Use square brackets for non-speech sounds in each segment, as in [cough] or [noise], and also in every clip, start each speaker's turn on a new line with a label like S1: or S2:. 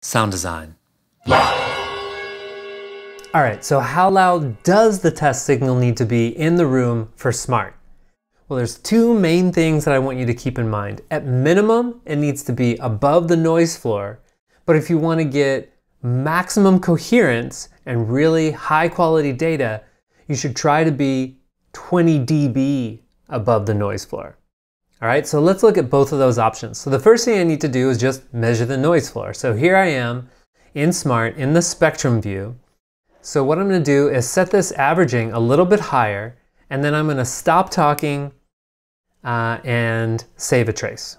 S1: Sound design.
S2: All right, so how loud does the test signal need to be in the room for Smaart? Well, there's two main things that I want you to keep in mind. At minimum, it needs to be above the noise floor, but if you want to get maximum coherence and really high quality data, you should try to be 20 dB above the noise floor. All right, so let's look at both of those options. So the first thing I need to do is just measure the noise floor. So here I am in Smaart in the spectrum view. So what I'm gonna do is set this averaging a little bit higher, and then I'm gonna stop talking uh, and save a trace.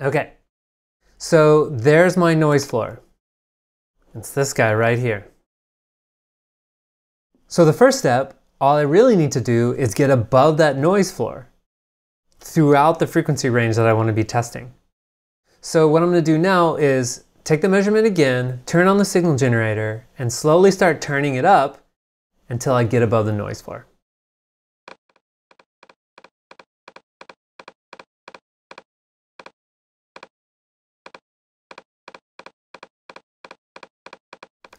S2: Okay, so there's my noise floor. It's this guy right here. So the first step, all I really need to do is get above that noise floor throughout the frequency range that I want to be testing. So what I'm going to do now is take the measurement again, turn on the signal generator, and slowly start turning it up until I get above the noise floor.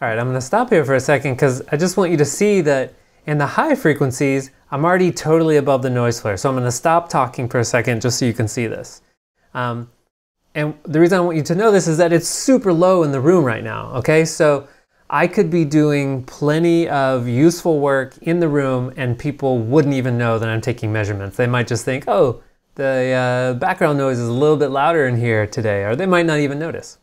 S2: All right, I'm gonna stop here for a second because I just want you to see that in the high frequencies, I'm already totally above the noise floor. So I'm gonna stop talking for a second just so you can see this. Um, and the reason I want you to know this is that it's super low in the room right now, okay? So I could be doing plenty of useful work in the room and people wouldn't even know that I'm taking measurements. They might just think, oh, the uh, background noise is a little bit louder in here today, or they might not even notice.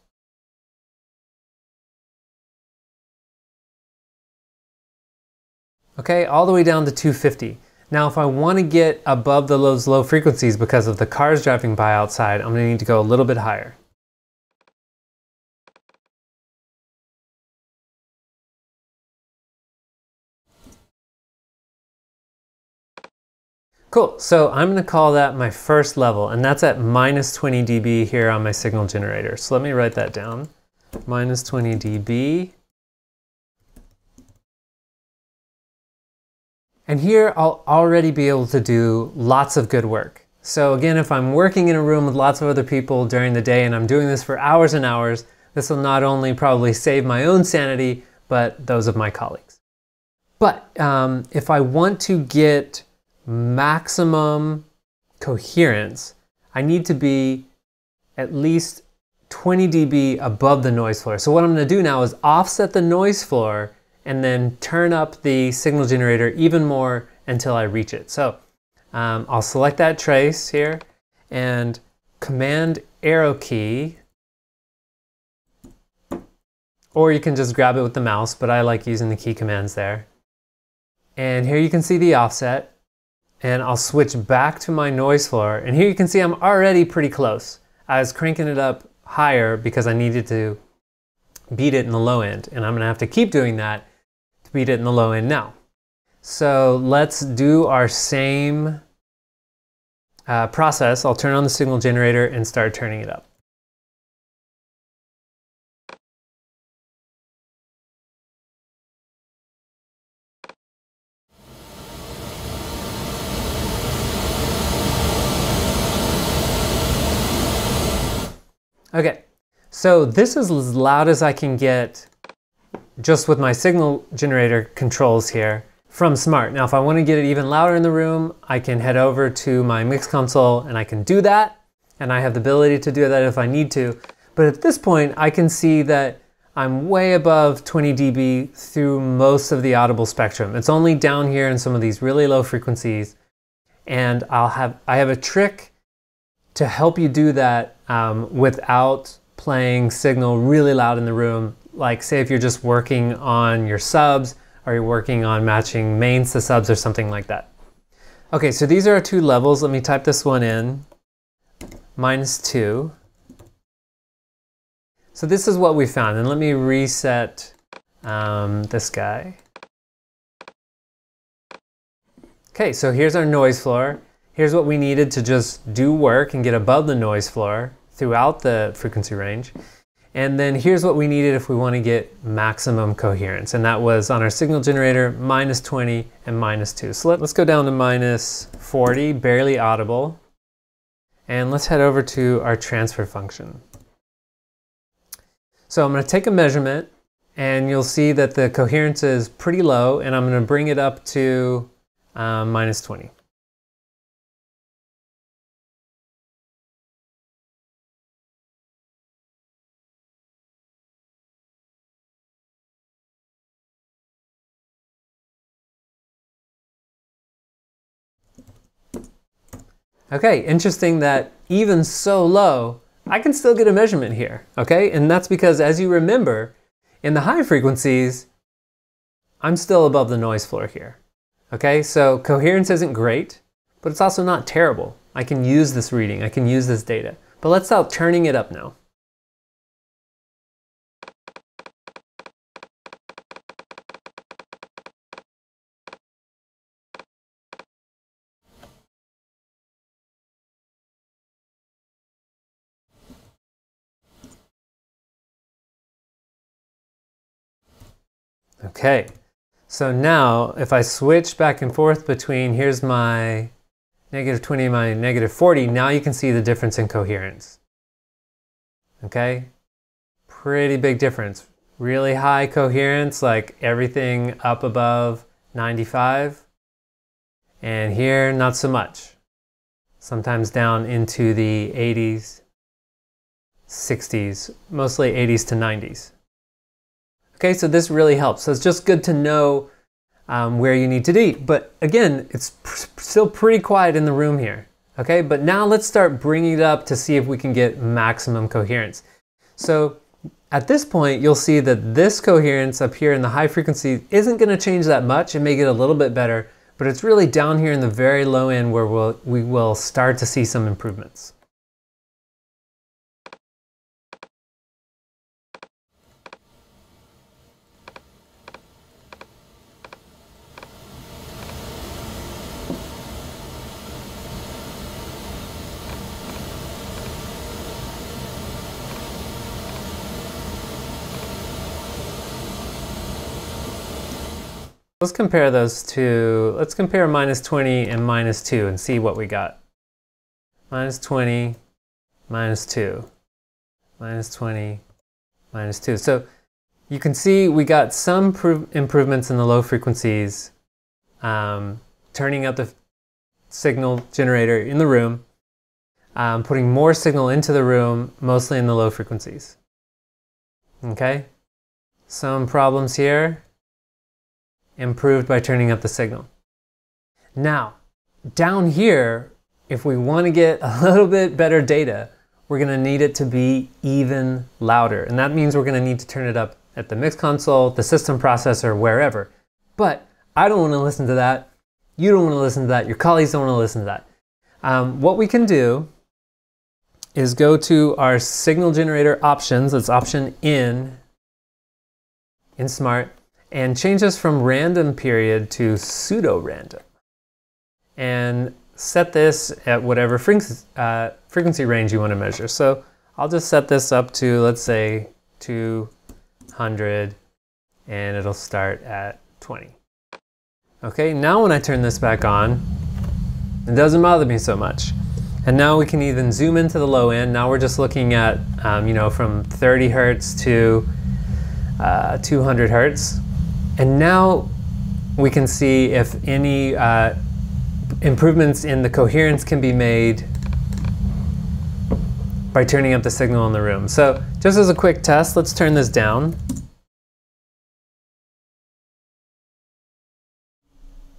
S2: Okay, all the way down to 250. Now, if I want to get above those low frequencies because of the cars driving by outside, I'm going to need to go a little bit higher. Cool, so I'm going to call that my first level, and that's at minus 20 dB here on my signal generator. So let me write that down. Minus 20 dB. And here I'll already be able to do lots of good work. So again, if I'm working in a room with lots of other people during the day and I'm doing this for hours and hours, this will not only probably save my own sanity, but those of my colleagues. But um, if I want to get maximum coherence, I need to be at least 20 dB above the noise floor. So what I'm gonna do now is offset the noise floor and then turn up the signal generator even more until I reach it. So um, I'll select that trace here and command arrow key or you can just grab it with the mouse, but I like using the key commands there. And here you can see the offset and I'll switch back to my noise floor. And here you can see I'm already pretty close. I was cranking it up higher because I needed to beat it in the low end. And I'm gonna have to keep doing that to beat it in the low end now. So let's do our same uh, process. I'll turn on the signal generator and start turning it up. Okay, so this is as loud as I can get just with my signal generator controls here from Smaart. Now, if I want to get it even louder in the room, I can head over to my mix console and I can do that. And I have the ability to do that if I need to. But at this point, I can see that I'm way above 20 dB through most of the audible spectrum. It's only down here in some of these really low frequencies. And I'll have, I have a trick to help you do that um, without playing signal really loud in the room like say if you're just working on your subs or you're working on matching mains to subs or something like that. Okay, so these are our two levels. Let me type this one in, minus two. So this is what we found, and let me reset um, this guy. Okay, so here's our noise floor. Here's what we needed to just do work and get above the noise floor throughout the frequency range. And then here's what we needed if we want to get maximum coherence. And that was on our signal generator, minus 20 and minus 2. So let, us go down to minus 40, barely audible. And let's head over to our transfer function. So I'm going to take a measurement and you'll see that the coherence is pretty low and I'm going to bring it up to uh, minus 20. Okay, interesting that even so low, I can still get a measurement here, okay? And that's because as you remember, in the high frequencies, I'm still above the noise floor here. Okay, so coherence isn't great, but it's also not terrible. I can use this reading, I can use this data. But let's start turning it up now. Okay, so now if I switch back and forth between, here's my negative 20 my negative 40, now you can see the difference in coherence. Okay, pretty big difference. Really high coherence, like everything up above 95. And here, not so much. Sometimes down into the 80s, 60s, mostly 80s to 90s. Okay, so this really helps. So it's just good to know um, where you need to be. But again, it's pr still pretty quiet in the room here. Okay, but now let's start bringing it up to see if we can get maximum coherence. So at this point, you'll see that this coherence up here in the high frequency isn't going to change that much. It may get a little bit better, but it's really down here in the very low end where we'll, we will start to see some improvements. Let's compare those two. Let's compare minus 20 and minus 2 and see what we got. Minus 20, minus 2. Minus 20, minus 2. So you can see we got some improvements in the low frequencies, um, turning up the signal generator in the room, um, putting more signal into the room, mostly in the low frequencies. Okay? Some problems here improved by turning up the signal. Now, down here, if we want to get a [laughs] little bit better data, we're going to need it to be even louder. And that means we're going to need to turn it up at the mix console, the system processor, wherever. But I don't want to listen to that. You don't want to listen to that. Your colleagues don't want to listen to that. Um, what we can do is go to our signal generator options. It's option in in Smaart and change this from random period to pseudo-random. And set this at whatever uh, frequency range you want to measure. So I'll just set this up to, let's say, 200, and it'll start at 20. Okay, now when I turn this back on, it doesn't bother me so much. And now we can even zoom into the low end. Now we're just looking at, um, you know, from 30 hertz to uh, 200 hertz. And now we can see if any uh, improvements in the coherence can be made by turning up the signal in the room. So just as a quick test, let's turn this down.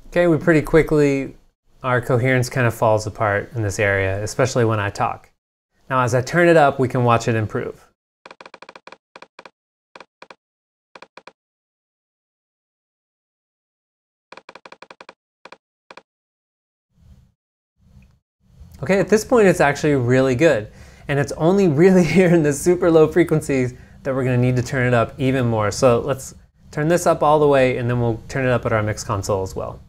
S2: Okay, we pretty quickly, our coherence kind of falls apart in this area, especially when I talk. Now as I turn it up, we can watch it improve. Okay, at this point it's actually really good. And it's only [laughs] really here in the super low frequencies that we're gonna need to turn it up even more. So let's turn this up all the way and then we'll turn it up at our mix console as well.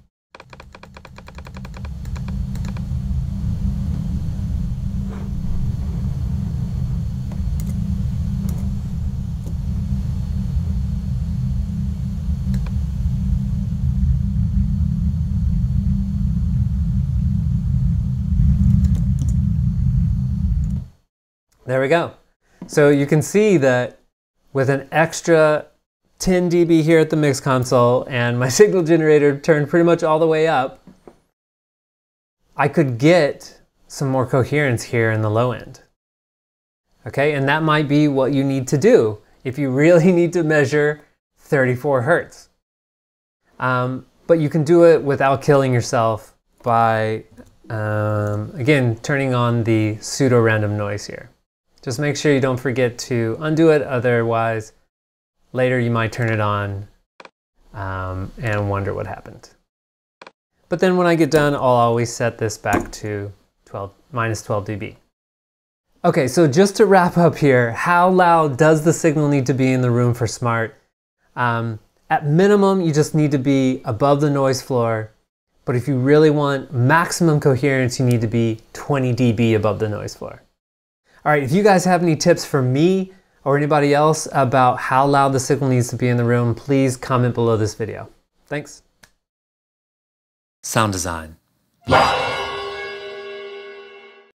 S2: There we go. So you can see that with an extra 10 dB here at the mix console and my [laughs] signal generator turned pretty much all the way up, I could get some more coherence here in the low end. Okay, and that might be what you need to do if you really [laughs] need to measure 34 hertz. Um, but you can do it without killing yourself by, um, again, turning on the pseudo random noise here. Just make sure you don't forget to undo it, otherwise later you might turn it on um, and wonder what happened. But then when I get done, I'll always set this back to 12, minus 12 dB. Okay, so just to wrap up here, how loud does the signal need to be in the room for Smaart? Um, at minimum, you just need to be above the noise floor. But if you really want maximum coherence, you need to be 20 dB above the noise floor. All right, if you guys have any tips for me or anybody else about how loud the signal needs to be in the room, please comment below this video. Thanks. Sound design.